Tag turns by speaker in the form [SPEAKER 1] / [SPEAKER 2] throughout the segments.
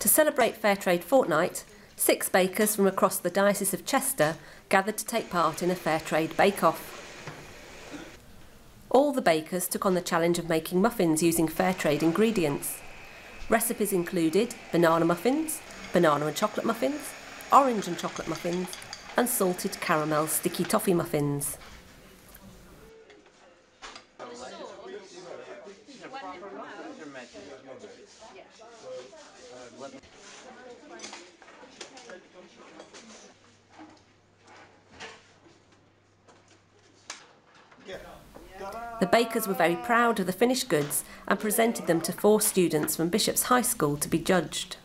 [SPEAKER 1] To celebrate Fairtrade Fortnight, six bakers from across the Diocese of Chester gathered to take part in a Fairtrade bake-off. All the bakers took on the challenge of making muffins using Fairtrade ingredients. Recipes included banana muffins, banana and chocolate muffins, orange and chocolate muffins, and salted caramel sticky toffee muffins. The bakers were very proud of the finished goods and presented them to four students from Bishop's High School to be judged.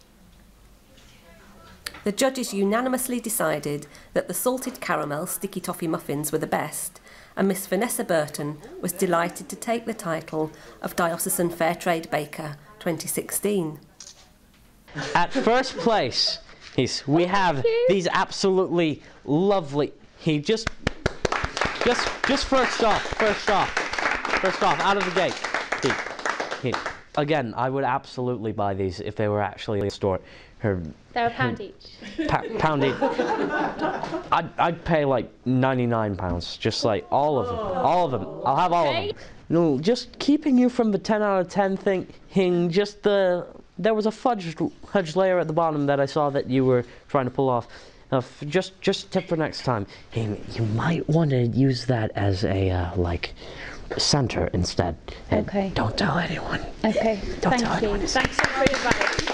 [SPEAKER 1] The judges unanimously decided that the salted caramel sticky toffee muffins were the best, and Miss Vanessa Burton was delighted to take the title of Diocesan Fairtrade Baker 2016.
[SPEAKER 2] At first place, he's, we have these absolutely lovely. He just, just, just first off, first off, first off, out of the gate. He, he, again, I would absolutely buy these if they were actually in the store. Her,
[SPEAKER 3] They're a pound each.
[SPEAKER 2] pa- pound each. I'd, I'd pay like 99 pounds, just like all of them, all of them. I'll have all of them. No, just keeping you from the 10 out of 10 thing, hing, just the, there was a fudge, fudge layer at the bottom that I saw that you were trying to pull off. Uh, f- just, just tip for next time. Hey, you might want to use that as a, uh, like, center instead. And
[SPEAKER 3] Okay.
[SPEAKER 2] Don't tell anyone.
[SPEAKER 3] Okay,
[SPEAKER 2] Don't tell
[SPEAKER 3] you.
[SPEAKER 2] anyone.
[SPEAKER 3] Thanks for your advice.